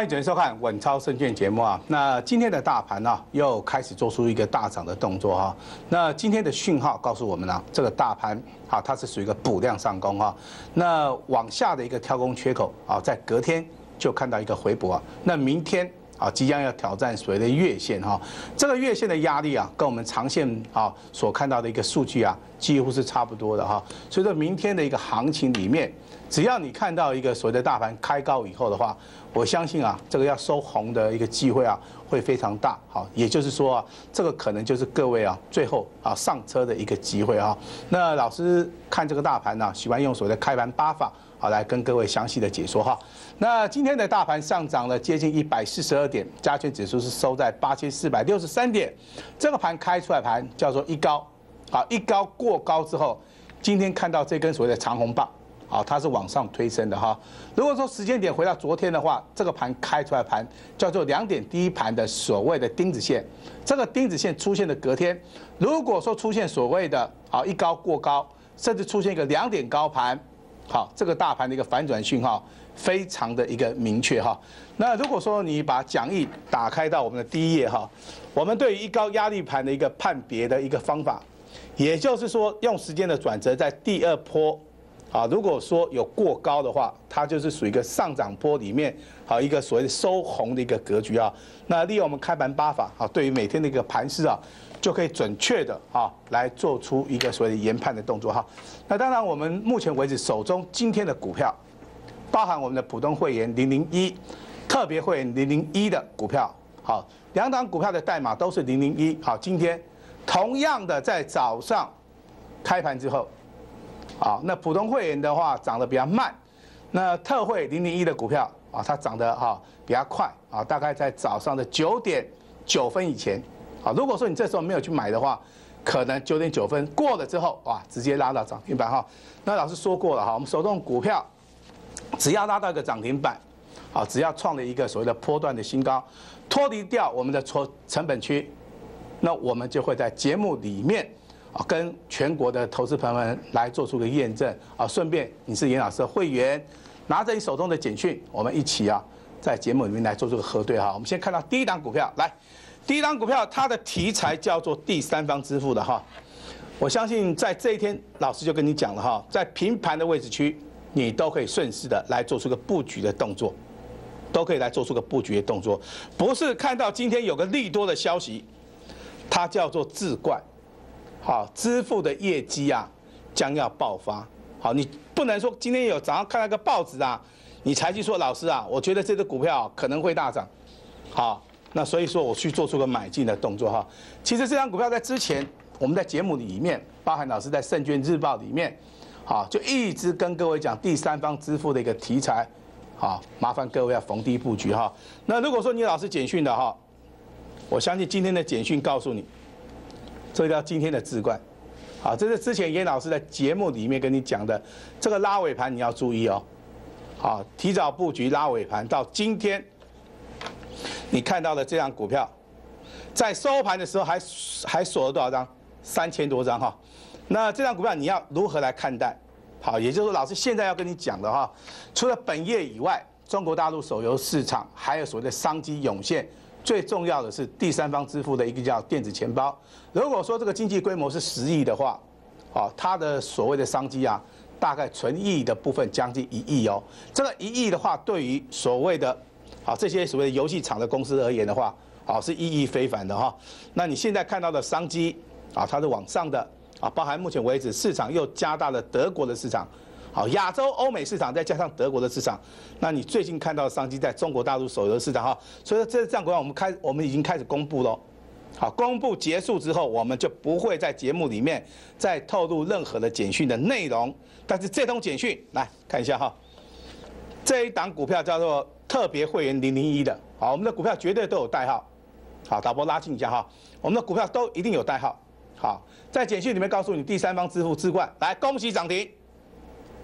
欢迎准时收看《稳超证券》节目啊！那今天的大盘呢，又开始做出一个大涨的动作哈。那今天的讯号告诉我们呢，这个大盘啊，它是属于一个补量上攻哈。那往下的一个跳空缺口啊，在隔天就看到一个回补啊。那明天啊，即将要挑战所谓的月线哈。这个月线的压力啊，跟我们长线啊所看到的一个数据啊，几乎是差不多的哈。所以说明天的一个行情里面。只要你看到一个所谓的大盘开高以后的话，我相信啊，这个要收红的一个机会啊，会非常大。好，也就是说啊，这个可能就是各位啊，最后啊上车的一个机会啊。那老师看这个大盘呢，喜欢用所谓的开盘八法，好来跟各位详细的解说哈。那今天的大盘上涨了接近一百四十二点，加权指数是收在八千四百六十三点。这个盘开出来盘叫做一高，好一高过高之后，今天看到这根所谓的长红棒。好，它是往上推升的哈。如果说时间点回到昨天的话，这个盘开出来盘叫做两点低盘的所谓的钉子线，这个钉子线出现的隔天，如果说出现所谓的啊一高过高，甚至出现一个两点高盘，好，这个大盘的一个反转讯号非常的一个明确哈。那如果说你把讲义打开到我们的第一页哈，我们对于一高压力盘的一个判别的一个方法，也就是说用时间的转折在第二波。啊，如果说有过高的话，它就是属于一个上涨波里面，好一个所谓的收红的一个格局啊。那利用我们开盘八法，啊，对于每天的一个盘势啊，就可以准确的啊来做出一个所谓的研判的动作哈。那当然，我们目前为止手中今天的股票，包含我们的普通会员零零一、特别会员零零一的股票，好，两档股票的代码都是零零一。好，今天同样的在早上开盘之后。啊，那普通会员的话涨得比较慢，那特惠零零一的股票啊，它涨得哈比较快啊，大概在早上的九点九分以前，啊，如果说你这时候没有去买的话，可能九点九分过了之后，哇，直接拉到涨停板哈。那老师说过了哈，我们手动股票只要拉到一个涨停板，啊，只要创了一个所谓的波段的新高，脱离掉我们的成成本区，那我们就会在节目里面。啊，跟全国的投资朋友们来做出个验证啊，顺便你是严老师的会员，拿着你手中的简讯，我们一起啊，在节目里面来做这个核对哈。我们先看到第一档股票，来，第一档股票它的题材叫做第三方支付的哈。我相信在这一天，老师就跟你讲了哈，在平盘的位置区，你都可以顺势的来做出个布局的动作，都可以来做出个布局的动作，不是看到今天有个利多的消息，它叫做自冠。好，支付的业绩啊，将要爆发。好，你不能说今天有早上看到个报纸啊，你才去说老师啊，我觉得这只股票可能会大涨。好，那所以说我去做出个买进的动作哈。其实这张股票在之前我们在节目里面，包含老师在证券日报里面，好就一直跟各位讲第三方支付的一个题材。好，麻烦各位要逢低布局哈。那如果说你老师简讯的哈，我相信今天的简讯告诉你。这叫今天的置冠，好，这是之前严老师在节目里面跟你讲的，这个拉尾盘你要注意哦，好，提早布局拉尾盘，到今天你看到的这张股票，在收盘的时候还还锁了多少张？三千多张哈，那这张股票你要如何来看待？好，也就是老师现在要跟你讲的哈，除了本业以外，中国大陆手游市场还有所谓的商机涌现。最重要的是第三方支付的一个叫电子钱包。如果说这个经济规模是十亿的话，啊，它的所谓的商机啊，大概纯益的部分将近一亿哦。这个一亿的话，对于所谓的啊这些所谓的游戏厂的公司而言的话，啊是意义非凡的哈。那你现在看到的商机啊，它是往上的啊，包含目前为止市场又加大了德国的市场。好，亚洲、欧美市场再加上德国的市场，那你最近看到的商机在中国大陆手游市场哈，所以说这这样股票我们开，我们已经开始公布了。好，公布结束之后，我们就不会在节目里面再透露任何的简讯的内容。但是这通简讯来看一下哈，这一档股票叫做特别会员零零一的，好，我们的股票绝对都有代号。好，导播拉近一下哈，我们的股票都一定有代号。好，在简讯里面告诉你第三方支付置冠，来恭喜涨停。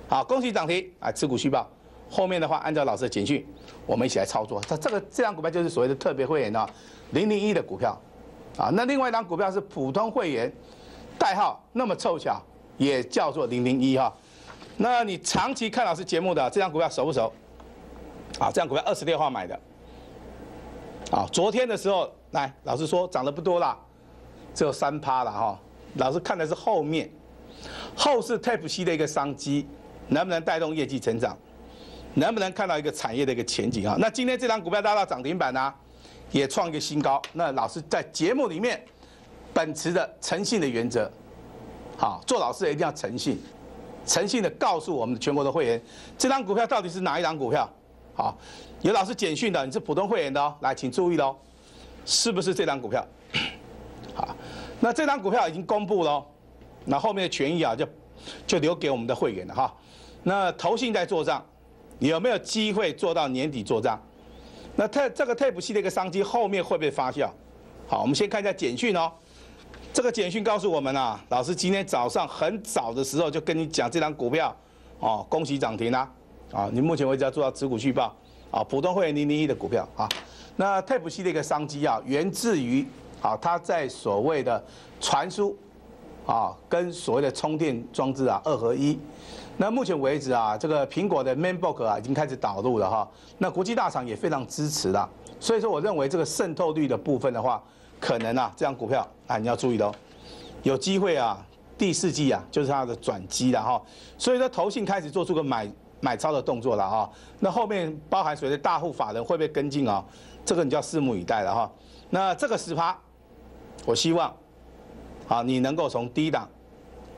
好，恭喜涨停啊！持股续报，后面的话按照老师的简讯，我们一起来操作。它这个这张股票就是所谓的特别会员啊，零零一的股票啊。那另外一张股票是普通会员，代号那么凑巧也叫做零零一哈。那你长期看老师节目的这张股票熟不熟？啊，这张股票二十六号买的，啊，昨天的时候，来老师说涨得不多啦，只有三趴了哈。老师看的是后面，后市 Type C 的一个商机，能不能带动业绩成长？能不能看到一个产业的一个前景啊？那今天这张股票拉到涨停板呢，也创一个新高。那老师在节目里面，秉持的诚信的原则，好，做老师一定要诚信，诚信的告诉我们全国的会员，这张股票到底是哪一张股票？好，有老师简讯的，你是普通会员的哦，来，请注意喽，是不是这张股票？好，那这张股票已经公布了，那后面的权益啊，就就留给我们的会员了哈。那投信在做账。你有没有机会做到年底做账？那特这个 Type C 的一个商机后面会不会发酵？好，我们先看一下简讯哦。这个简讯告诉我们啊，老师今天早上很早的时候就跟你讲这张股票，哦，恭喜涨停啦！啊，你目前为止要做到持股续报，啊，普通会员零零一的股票啊。那 Type C 的一个商机啊，源自于啊，它在所谓的传输啊，跟所谓的充电装置啊二合一。那目前为止啊，这个苹果的 MacBook 啊已经开始导入了哈。那国际大厂也非常支持了，所以说我认为这个渗透率的部分的话，可能啊这张股票啊你要注意哦，有机会啊第四季啊就是它的转机了哈。所以说投信开始做出个买买超的动作了哈。那后面包含所谓的大户法人会不会跟进啊？这个你就要拭目以待了哈。那这个十趴，我希望啊你能够从低档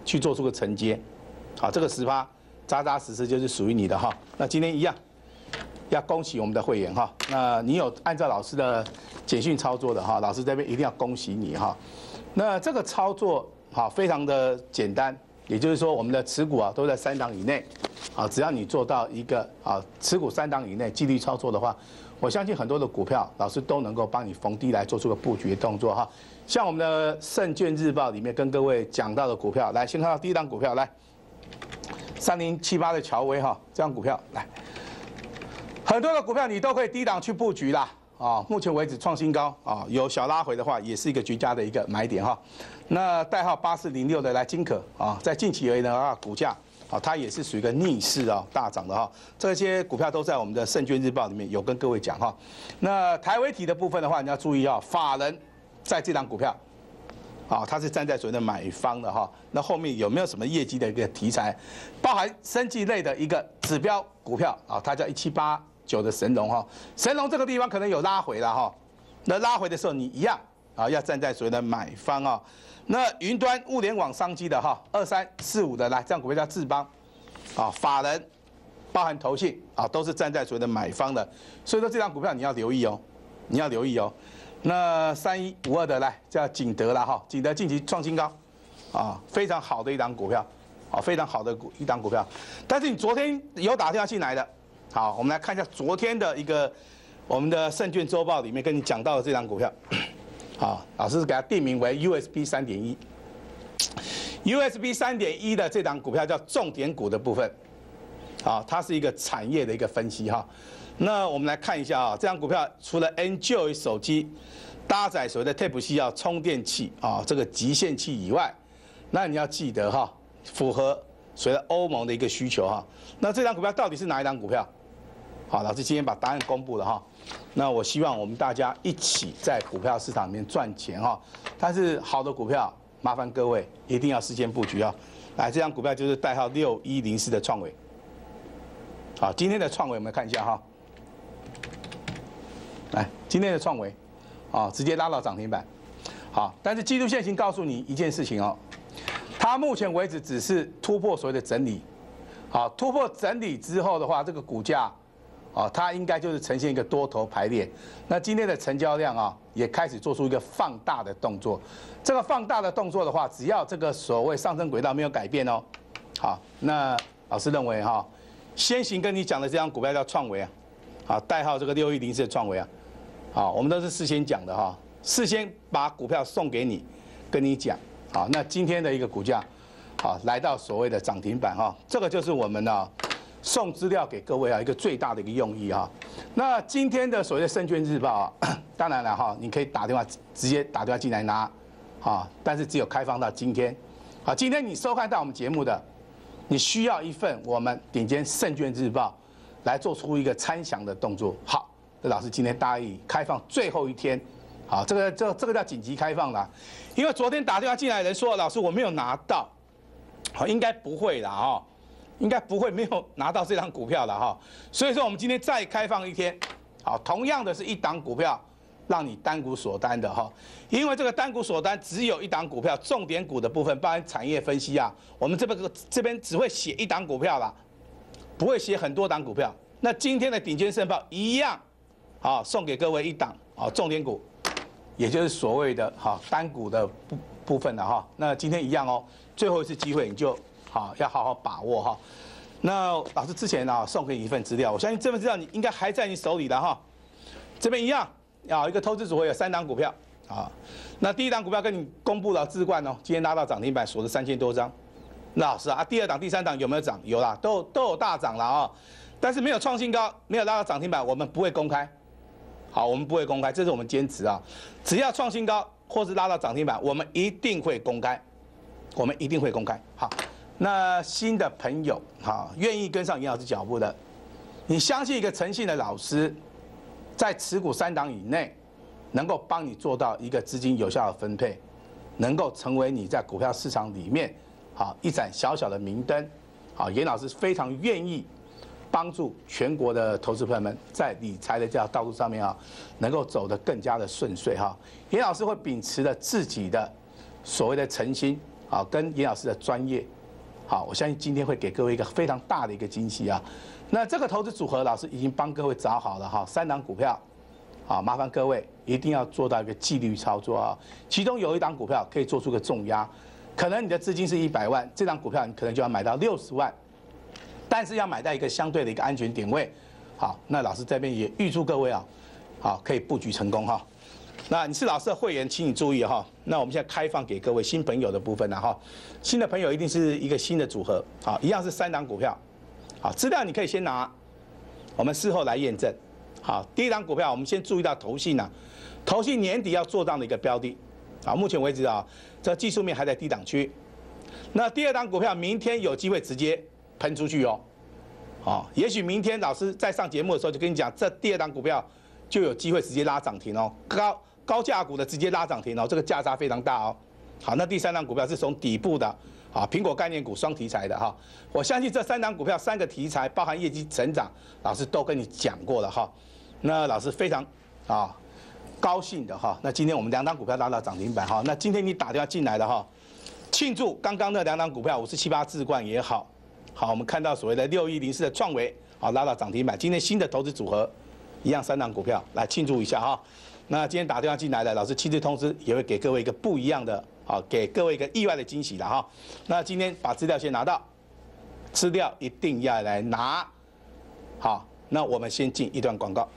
去做出个承接。好，这个十趴扎扎实实就是属于你的哈。那今天一样，要恭喜我们的会员哈。那你有按照老师的简讯操作的哈，老师这边一定要恭喜你哈。那这个操作好，非常的简单，也就是说我们的持股啊都在三档以内，啊，只要你做到一个啊持股三档以内纪律操作的话，我相信很多的股票老师都能够帮你逢低来做出个布局的动作哈。像我们的证券日报里面跟各位讲到的股票，来先看到第一档股票来。三零七八的乔威哈，这张股票来，很多的股票你都可以低档去布局啦啊！目前为止创新高啊，有小拉回的话，也是一个绝佳的一个买点哈。那代号八四零六的来金可啊，在近期而言的话，股价啊，它也是属于一个逆势啊大涨的哈。这些股票都在我们的证券日报里面有跟各位讲哈。那台维体的部分的话，你要注意啊，法人在这张股票。啊，它是站在所谓的买方的哈，那后面有没有什么业绩的一个题材，包含升级类的一个指标股票啊，它叫一七八九的神龙哈，神龙这个地方可能有拉回了哈，那拉回的时候你一样啊，要站在所谓的买方啊，那云端物联网商机的哈，二三四五的来，这样股票叫智邦，啊，法人包含投信啊，都是站在所谓的买方的，所以说这张股票你要留意哦，你要留意哦。那三一五二的来叫景德了哈，景德近期创新高，啊，非常好的一档股票，啊，非常好的股一档股票。但是你昨天有打电话进来的，好，我们来看一下昨天的一个我们的证券周报里面跟你讲到的这档股票，好，老师给它定名为 USB 三点一，USB 三点一的这档股票叫重点股的部分，好，它是一个产业的一个分析哈。那我们来看一下啊，这张股票除了 Enjoy 手机搭载所谓的 Type C 要充电器啊，这个极限器以外，那你要记得哈，符合所谓的欧盟的一个需求哈。那这张股票到底是哪一张股票？好，老师今天把答案公布了哈。那我希望我们大家一起在股票市场里面赚钱哈。但是好的股票，麻烦各位一定要事先布局啊。来，这张股票就是代号六一零四的创伟。好，今天的创伟我们看一下哈。来，今天的创维，啊，直接拉到涨停板，好，但是技术线型告诉你一件事情哦，它目前为止只是突破所谓的整理，好，突破整理之后的话，这个股价，啊，它应该就是呈现一个多头排列。那今天的成交量啊，也开始做出一个放大的动作。这个放大的动作的话，只要这个所谓上升轨道没有改变哦，好，那老师认为哈，先行跟你讲的这张股票叫创维啊，好，代号这个六一零四的创维啊。好，我们都是事先讲的哈，事先把股票送给你，跟你讲，好，那今天的一个股价，好，来到所谓的涨停板哈，这个就是我们呢送资料给各位啊一个最大的一个用意哈。那今天的所谓的证券日报啊，当然了哈，你可以打电话直接打电话进来拿，啊，但是只有开放到今天，好，今天你收看到我们节目的，你需要一份我们顶尖证券日报来做出一个参详的动作，好。这老师今天答应开放最后一天，好，这个这这个叫紧急开放了，因为昨天打电话进来的人说，老师我没有拿到，好，应该不会啦哈，应该不会没有拿到这张股票的哈，所以说我们今天再开放一天，好，同样的是一档股票。让你单股锁单的哈，因为这个单股锁单只有一档股票，重点股的部分，包含产业分析啊，我们这边这边只会写一档股票啦，不会写很多档股票。那今天的顶尖盛报一样，好送给各位一档啊重点股，也就是所谓的哈单股的部部分的哈。那今天一样哦，最后一次机会你就好要好好把握哈。那老师之前呢送给你一份资料，我相信这份资料你应该还在你手里的哈，这边一样。啊，一个投资组合有三档股票啊，那第一档股票跟你公布了置冠哦，今天拉到涨停板，锁了三千多张。那老师啊，第二档、第三档有没有涨？有啦，都都有大涨了啊，但是没有创新高，没有拉到涨停板，我们不会公开。好，我们不会公开，这是我们坚持啊，只要创新高或是拉到涨停板，我们一定会公开，我们一定会公开。好，那新的朋友好，愿意跟上严老师脚步的，你相信一个诚信的老师。在持股三档以内，能够帮你做到一个资金有效的分配，能够成为你在股票市场里面好一盏小小的明灯。好，严老师非常愿意帮助全国的投资朋友们在理财的这条道路上面啊，能够走得更加的顺遂哈。严老师会秉持着自己的所谓的诚心啊，跟严老师的专业，好，我相信今天会给各位一个非常大的一个惊喜啊。那这个投资组合，老师已经帮各位找好了哈，三档股票，好，麻烦各位一定要做到一个纪律操作啊。其中有一档股票可以做出个重压，可能你的资金是一百万，这档股票你可能就要买到六十万，但是要买到一个相对的一个安全点位。好，那老师这边也预祝各位啊，好，可以布局成功哈。那你是老师的会员，请你注意哈。那我们现在开放给各位新朋友的部分了哈，新的朋友一定是一个新的组合，好，一样是三档股票。好，资料你可以先拿，我们事后来验证。好，第一档股票我们先注意到投信呐，投信年底要做账的一个标的。啊，目前为止啊，这技术面还在低档区。那第二档股票明天有机会直接喷出去哦。好，也许明天老师在上节目的时候就跟你讲，这第二档股票就有机会直接拉涨停哦，高高价股的直接拉涨停哦，这个价差非常大哦。好，那第三档股票是从底部的。啊，苹果概念股双题材的哈，我相信这三档股票三个题材包含业绩成长，老师都跟你讲过了哈。那老师非常啊高兴的哈。那今天我们两档股票拉到涨停板哈。那今天你打电话进来的哈，庆祝刚刚那两档股票五十七八智冠也好，好我们看到所谓的六一零四的创维好拉到涨停板，今天新的投资组合一样三档股票来庆祝一下哈。那今天打电话进来的老师亲自通知，也会给各位一个不一样的。好，给各位一个意外的惊喜的哈。那今天把资料先拿到，资料一定要来拿。好，那我们先进一段广告。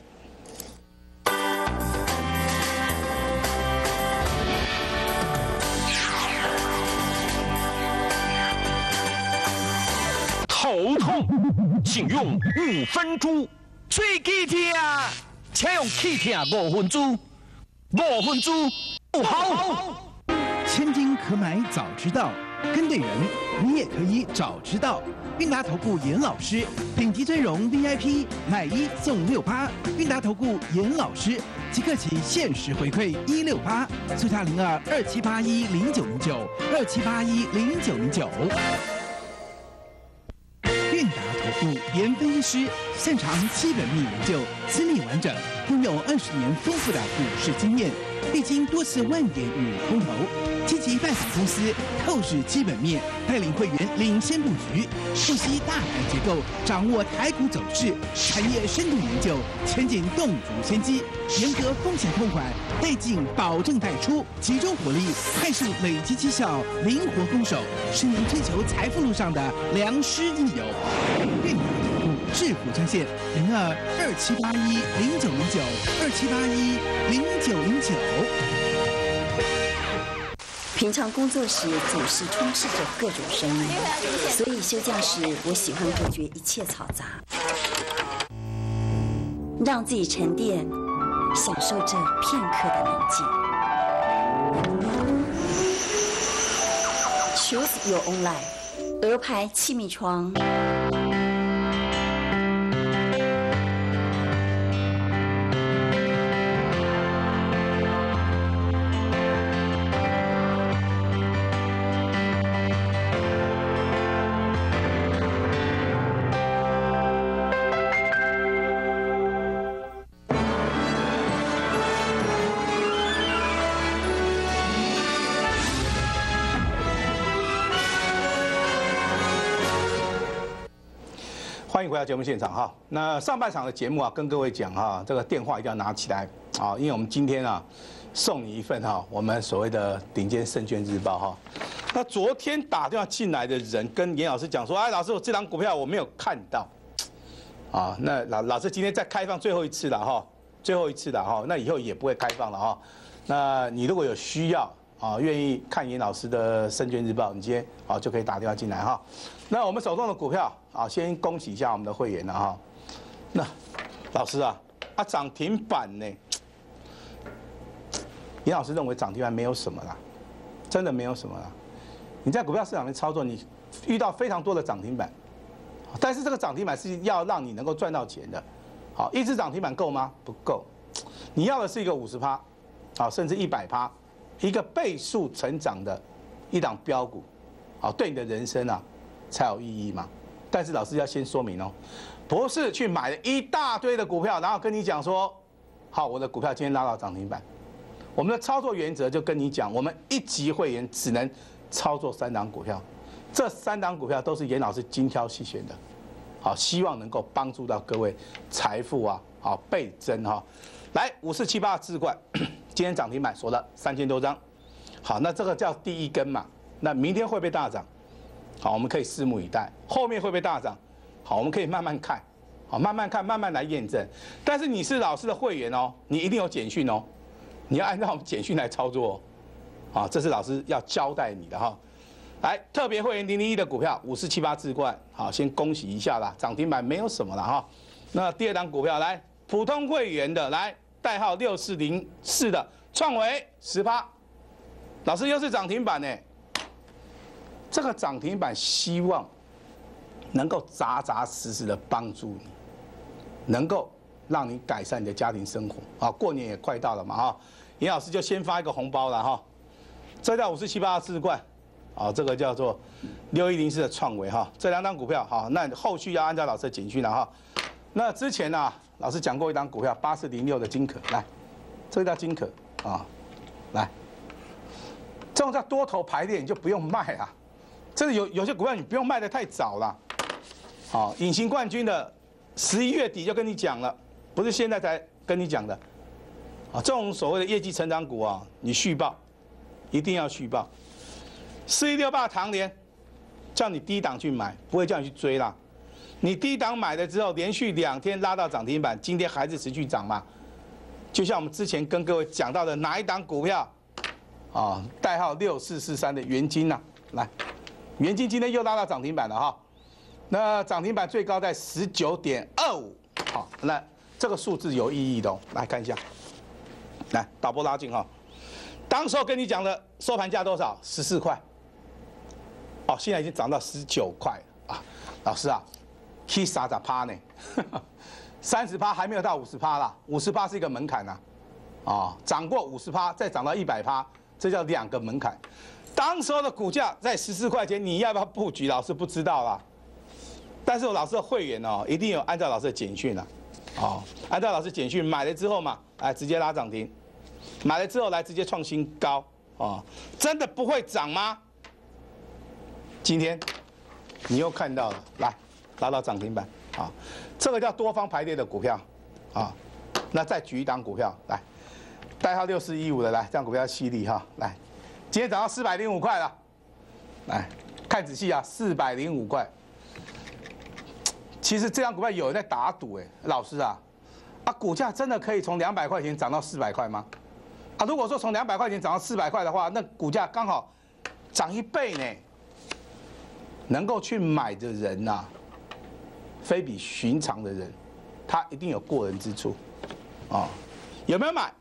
头痛，请用五分猪。最气痛，请用气痛五分猪。五分猪不好。千金可买早知道，跟对人，你也可以早知道。韵达投顾严老师，顶级尊荣 VIP，买一送六八。韵达投顾严老师，即刻起限时回馈一六八，速查零二二七八一零九零九二七八一零九零九。韵达投顾严分析师，擅长基本密研究，资历完整，拥有二十年丰富的股市经验。历经多次万点与空头，积极拜访公司，透视基本面，带领会员领先布局，熟悉大盘结构，掌握台股走势，产业深度研究，前景洞烛先机，严格风险控管，带进保证带出，集中火力，快速累积绩效，灵活攻守，是您追求财富路上的良师益友。运达投顾致富专线零二二七八一零九零九二七八一零九零九。平常工作时总是充斥着各种声音，所以休假时我喜欢隔绝一切嘈杂，让自己沉淀，享受这片刻的宁静。Choose your own life，鹅牌气密窗。到节目现场哈。那上半场的节目啊，跟各位讲哈，这个电话一定要拿起来啊，因为我们今天啊，送你一份哈，我们所谓的顶尖证券日报哈。那昨天打电话进来的人跟严老师讲说，哎，老师，我这张股票我没有看到。啊，那老老师今天再开放最后一次了哈，最后一次了哈，那以后也不会开放了哈。那你如果有需要啊，愿意看严老师的证券日报，你今天啊就可以打电话进来哈。那我们手中的股票啊，先恭喜一下我们的会员了哈。那老师啊，啊涨停板呢？严老师认为涨停板没有什么啦，真的没有什么啦。你在股票市场里面操作，你遇到非常多的涨停板。但是这个涨停板是要让你能够赚到钱的，好，一只涨停板够吗？不够，你要的是一个五十趴，好，甚至一百趴，一个倍数成长的一档标股，好，对你的人生啊才有意义嘛。但是老师要先说明哦，不是去买了一大堆的股票，然后跟你讲说，好，我的股票今天拉到涨停板，我们的操作原则就跟你讲，我们一级会员只能操作三档股票。这三档股票都是严老师精挑细选的，好，希望能够帮助到各位财富啊，好倍增哈。来五四七八智冠，今天涨停板锁了三千多张，好，那这个叫第一根嘛，那明天会不会大涨？好，我们可以拭目以待。后面会不会大涨？好，我们可以慢慢看，好，慢慢看，慢慢来验证。但是你是老师的会员哦，你一定有简讯哦，你要按照我们简讯来操作哦，啊，这是老师要交代你的哈。来，特别会员零零一的股票五四七八智冠，好，先恭喜一下啦，涨停板没有什么了哈。那第二档股票来，普通会员的来，代号六四零四的创维十八，老师又是涨停板呢。这个涨停板希望能够扎扎实实的帮助你，能够让你改善你的家庭生活啊。过年也快到了嘛哈，严老师就先发一个红包了哈。这叫五四七八四冠。啊，这个叫做六一零四的创维哈，这两档股票好，那后续要按照老师的简讯了哈。那之前呢，老师讲过一档股票八四零六的金可，来，这个叫金可啊，来，这种叫多头排列，你就不用卖啊。这个有有些股票你不用卖的太早了。好，隐形冠军的十一月底就跟你讲了，不是现在才跟你讲的。啊，这种所谓的业绩成长股啊，你续报，一定要续报。四一六八唐联，叫你低档去买，不会叫你去追啦。你低档买了之后，连续两天拉到涨停板，今天还是持续涨嘛？就像我们之前跟各位讲到的哪一档股票啊？代号六四四三的元金呐，来，元金今天又拉到涨停板了哈。那涨停板最高在十九点二五，好，那这个数字有意义的哦，来看一下，来导播拉近哈。当时候跟你讲的收盘价多少？十四块。哦，现在已经涨到十九块啊！老师啊，可以傻傻趴呢，三十趴还没有到五十趴啦，五十趴是一个门槛呐，啊，涨过五十趴再涨到一百趴，这叫两个门槛。当时候的股价在十四块钱，你要不要布局？老师不知道啦，但是我老师的会员哦，一定有按照老师的简讯啊，哦，按照老师简讯买了之后嘛，哎，直接拉涨停，买了之后来直接创新高哦，真的不会涨吗？今天你又看到了，来拉到涨停板啊！这个叫多方排列的股票啊。那再举一档股票来，代号六四一五的来，这张股票犀利哈！来，今天涨到四百零五块了，来看仔细啊，四百零五块。其实这张股票有人在打赌哎，老师啊，啊股价真的可以从两百块钱涨到四百块吗？啊，如果说从两百块钱涨到四百块的话，那股价刚好涨一倍呢。能够去买的人呐，非比寻常的人，他一定有过人之处，啊，有没有买？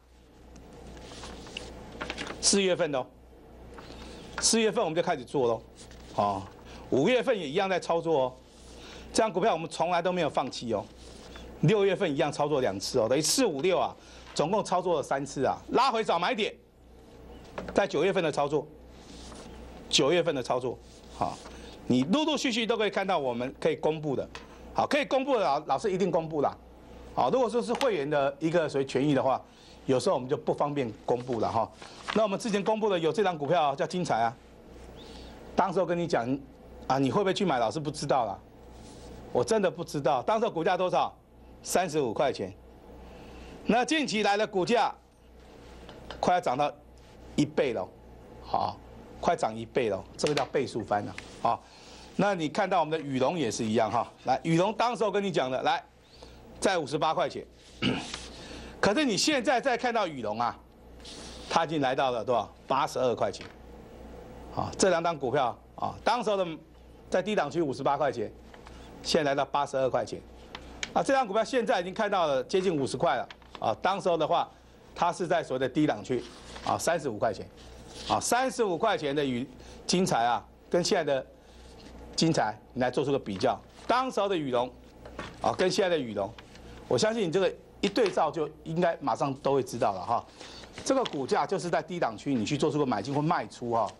四月份的，四月份我们就开始做喽，啊，五月份也一样在操作哦，这样股票我们从来都没有放弃哦，六月份一样操作两次哦，等于四五六啊，总共操作了三次啊，拉回找买点，在九月份的操作，九月份的操作，好。你陆陆续续都可以看到，我们可以公布的，好，可以公布的老老师一定公布了，好，如果说是会员的一个所谓权益的话，有时候我们就不方便公布了哈。那我们之前公布的有这张股票叫金财啊，当时我跟你讲，啊，你会不会去买？老师不知道了，我真的不知道，当时股价多少？三十五块钱。那近期来的股价快要涨到一倍了，好，快涨一倍了，这个叫倍数翻了，好。那你看到我们的羽龙也是一样哈，来，羽龙当时我跟你讲的，来，在五十八块钱，可是你现在再看到羽龙啊，它已经来到了多少？八十二块钱，啊，这两档股票啊，当时的在低档区五十八块钱，现在来到八十二块钱，啊，这张股票现在已经看到了接近五十块了，啊，当时候的话，它是在所谓的低档区，啊，三十五块钱，啊，三十五块钱的羽精彩啊，跟现在的。精彩，你来做出个比较，当时候的羽绒，啊，跟现在的羽绒，我相信你这个一对照就应该马上都会知道了哈。这个股价就是在低档区，你去做出个买进或卖出哈，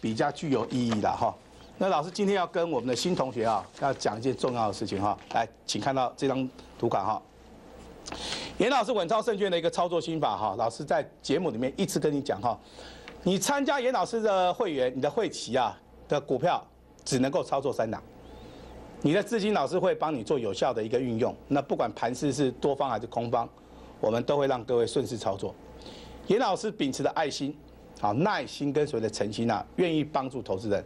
比较具有意义的哈。那老师今天要跟我们的新同学啊，要讲一件重要的事情哈。来，请看到这张图卡哈。严老师稳操胜券的一个操作心法哈，老师在节目里面一直跟你讲哈，你参加严老师的会员，你的会期啊的股票。只能够操作三档，你的资金老师会帮你做有效的一个运用。那不管盘势是多方还是空方，我们都会让各位顺势操作。严老师秉持的爱心、好耐心跟随的诚心啊，愿意帮助投资人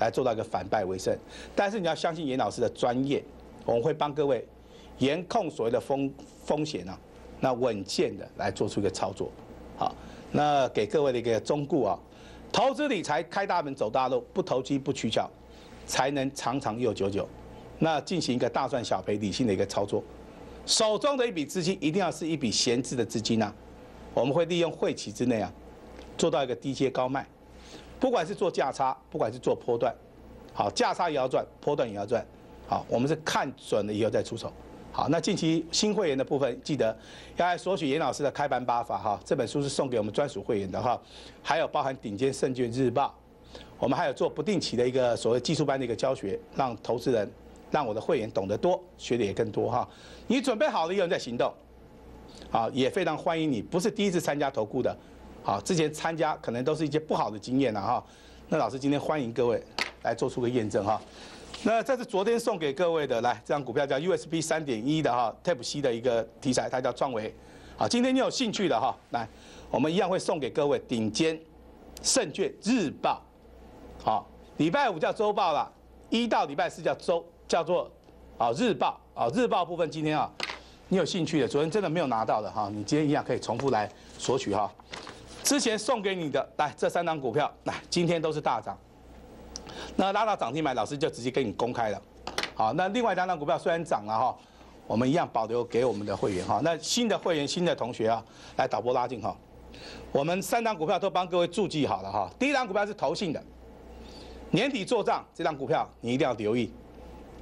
来做到一个反败为胜。但是你要相信严老师的专业，我们会帮各位严控所谓的风风险啊，那稳健的来做出一个操作。好，那给各位的一个忠告啊，投资理财开大门走大路，不投机不取巧。才能长长又久久，那进行一个大赚小赔、理性的一个操作。手中的一笔资金一定要是一笔闲置的资金啊，我们会利用会期之内啊，做到一个低接高卖。不管是做价差，不管是做波段，好价差也要赚，波段也要赚。好，我们是看准了以后再出手。好，那近期新会员的部分，记得要来索取严老师的《开盘八法》哈，这本书是送给我们专属会员的哈，还有包含顶尖证券日报。我们还有做不定期的一个所谓技术班的一个教学，让投资人、让我的会员懂得多，学的也更多哈。你准备好了以后再行动，好，也非常欢迎你。不是第一次参加投顾的，好，之前参加可能都是一些不好的经验了哈。那老师今天欢迎各位来做出个验证哈。那这是昨天送给各位的，来这张股票叫 USB 三点一的哈 Type C 的一个题材，它叫创维。好，今天你有兴趣的哈，来，我们一样会送给各位顶尖胜券日报。好，礼拜五叫周报了，一到礼拜四叫周，叫做啊日报啊日报部分今天啊，你有兴趣的，昨天真的没有拿到的哈，你今天一样可以重复来索取哈。之前送给你的来这三张股票，来今天都是大涨，那拉到涨停板，老师就直接给你公开了。好，那另外两张股票虽然涨了哈，我们一样保留给我们的会员哈。那新的会员、新的同学啊，来导播拉进哈，我们三张股票都帮各位注记好了哈。第一张股票是投信的。年底做账，这张股票你一定要留意，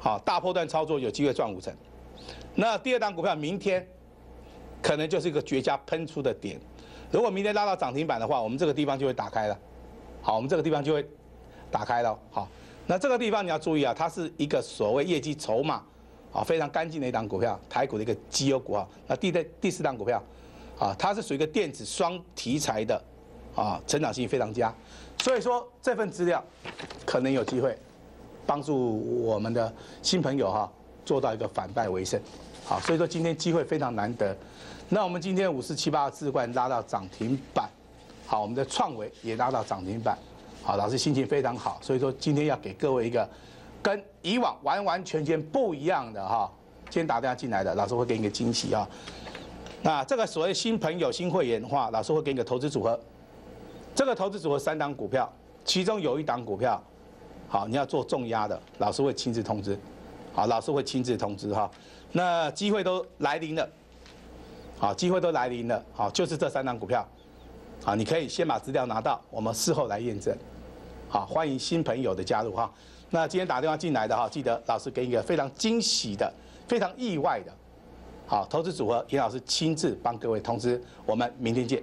好，大波段操作有机会赚五成。那第二档股票明天可能就是一个绝佳喷出的点，如果明天拉到涨停板的话，我们这个地方就会打开了，好，我们这个地方就会打开了，好，那这个地方你要注意啊，它是一个所谓业绩筹码啊非常干净的一档股票，台股的一个绩优股啊。那第的第四档股票啊，它是属于一个电子双题材的啊，成长性非常佳。所以说这份资料可能有机会帮助我们的新朋友哈做到一个反败为胜，好，所以说今天机会非常难得。那我们今天五四七八的智冠拉到涨停板，好，我们的创维也拉到涨停板，好，老师心情非常好。所以说今天要给各位一个跟以往完完全全不一样的哈，今天打电话进来的老师会给你个惊喜啊。那这个所谓新朋友新会员的话，老师会给你个投资组合。这个投资组合三档股票，其中有一档股票，好，你要做重压的，老师会亲自通知，好，老师会亲自通知哈。那机会都来临了，好，机会都来临了，好，就是这三档股票，好，你可以先把资料拿到，我们事后来验证，好，欢迎新朋友的加入哈。那今天打电话进来的哈，记得老师给一个非常惊喜的、非常意外的，好，投资组合，严老师亲自帮各位通知，我们明天见。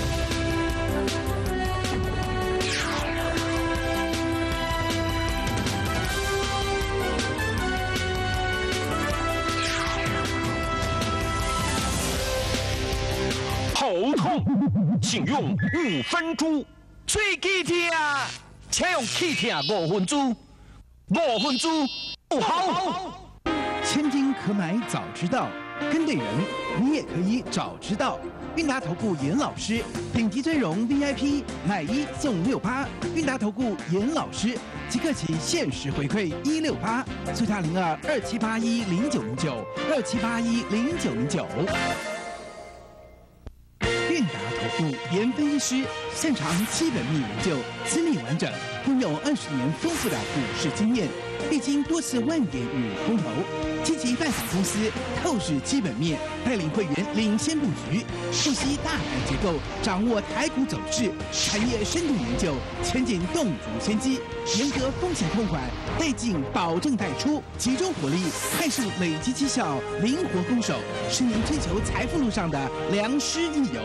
请用五分猪；嘴齿痛，请用气痛五分猪。五分猪不好。千金可买早知道，跟对人，你也可以早知道。韵达投顾严老师，顶级尊荣 VIP，买一送六八。韵达投顾严老师，即刻起限时回馈一六八，速加零二二七八一零九零九二七八一零九零九。五研分析师，擅长基本面研究，资历完整，拥有二十年丰富的股市经验，历经多次万点与空头，积极拜访公司，透视基本面，带领会员领先布局，熟悉大盘结构，掌握台股走势，产业深度研究，前景洞烛先机，严格风险控管，带进保证带出，集中火力，快速累积绩效，灵活攻守，是您追求财富路上的良师益友。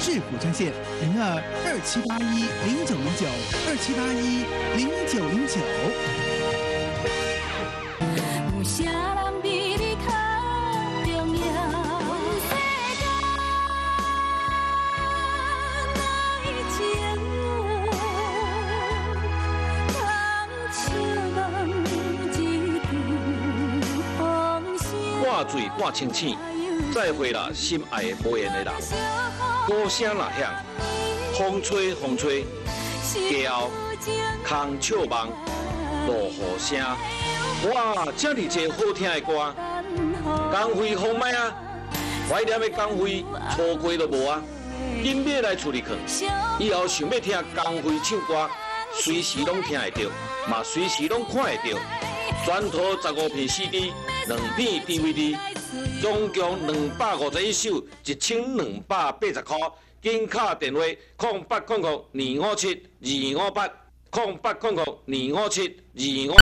韵达投顾致富专线零二二七八一零九零九二七八一零九零九。挂嘴挂清醒，再会啦，心爱的无缘的人。歌声若响，风吹风吹，家后空笑梦，落雨声。哇，这么多好听的歌，江辉好麦啊！怀念的江辉，错过都无啊！紧买来处理去，以后想要听江辉唱歌，随时拢听会到，嘛随时拢看会到。全套十五片 CD，两片 DVD，总共两百五十一首，一千两百八十块。紧卡电话：零八零零二五七二五八，零八零零二五七二五。